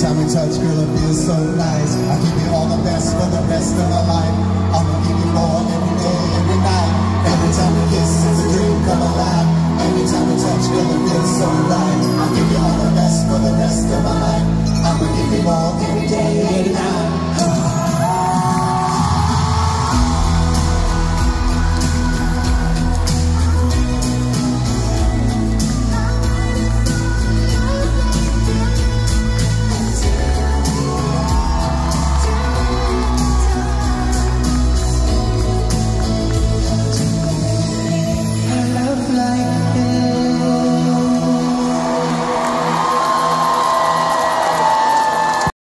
time we touch, girl, it feels so nice. I give you all the best for the rest of my life.